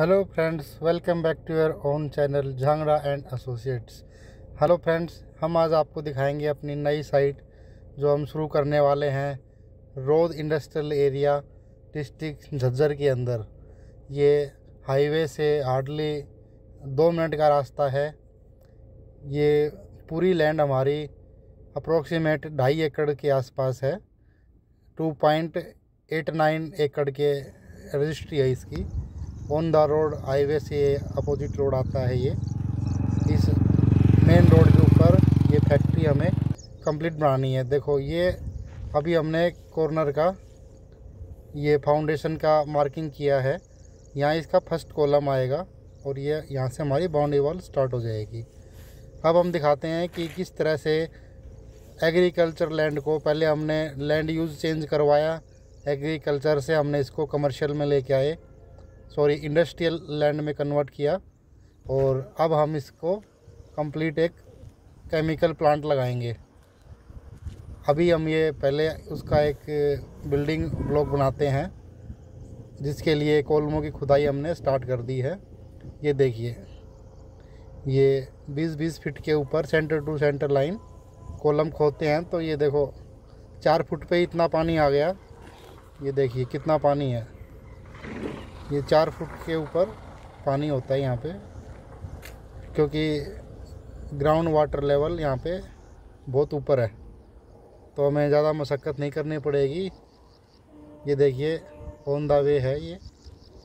Hello friends welcome back to your own channel Jhangra and associates hello friends हम आज आपको दिखाएँगे अपनी नई साइट जो हम शुरू करने वाले हैं road industrial area district Jhajjar के अंदर। ये हाईवे से हार्डली दो मिनट का रास्ता है। ये पूरी लैंड हमारी अप्रोक्सीमेट ढाई एकड़ के आसपास है। टू पॉइंट एट नाइन एकड़ के रजिस्ट्री है इसकी। ऑन द रोड हाईवे से अपोजिट रोड आता है ये। इस मेन रोड के ऊपर ये फैक्ट्री हमें कंप्लीट बनानी है। देखो, ये अभी हमने कॉर्नर का, ये फाउंडेशन का मार्किंग किया है। यहाँ इसका फ़र्स्ट कॉलम आएगा और ये यहाँ से हमारी बाउंड्री वॉल स्टार्ट हो जाएगी। अब हम दिखाते हैं कि किस तरह से एग्रीकल्चर लैंड को पहले हमने लैंड यूज़ चेंज करवाया। एग्रीकल्चर से हमने इसको कमर्शियल में लेके आए। सॉरी इंडस्ट्रियल लैंड में कन्वर्ट किया और अब हम इसको कंप्लीट एक केमिकल प्लांट लगाएँगे। अभी हम ये पहले उसका एक बिल्डिंग ब्लॉक बनाते हैं, जिसके लिए कोलमों की खुदाई हमने स्टार्ट कर दी है। ये देखिए, ये 20-20 फीट के ऊपर centre to centre line column खोदते हैं। तो ये देखो, चार फुट पे इतना पानी आ गया। ये देखिए, कितना पानी है। ये चार फुट के ऊपर पानी होता है यहाँ पे, क्योंकि ग्राउंड वाटर लेवल यहाँ पे बहुत ऊपर है। तो हमें ज़्यादा मशक्क़त नहीं करनी पड़ेगी। ये देखिए ऑन द वे है ये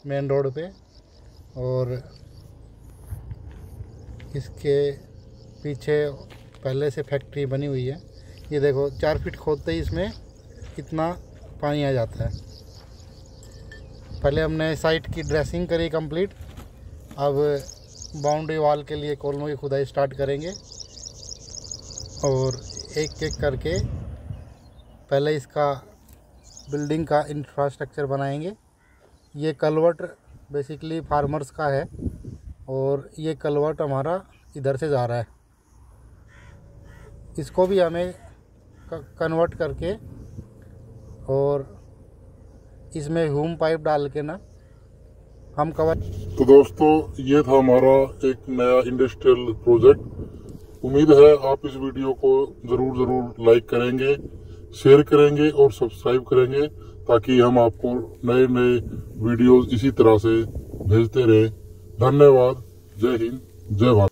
मेन रोड पे। और इसके पीछे पहले से फैक्ट्री बनी हुई है। ये देखो, चार फीट खोदते ही इसमें कितना पानी आ जाता है। पहले हमने साइट की ड्रेसिंग करी कंप्लीट अब बाउंड्री वॉल के लिए कॉलमों की खुदाई स्टार्ट करेंगे। और एक एक करके पहले इसका बिल्डिंग का इंफ्रास्ट्रक्चर बनाएँगे। ये कलवर्ट बेसिकली फार्मर्स का है और ये कलवर्ट हमारा इधर से जा रहा है। इसको भी हमें कन्वर्ट करके और इसमें हुम पाइप डाल के ना, हम कवर तो दोस्तों, ये था हमारा एक नया इंडस्ट्रियल प्रोजेक्ट उम्मीद है आप इस वीडियो को ज़रूर ज़रूर लाइक करेंगे शेयर करेंगे और सब्सक्राइब करेंगे, ताकि हम आपको नए नए वीडियोस इसी तरह से भेजते रहे। धन्यवाद। जय हिंद। जय भारत।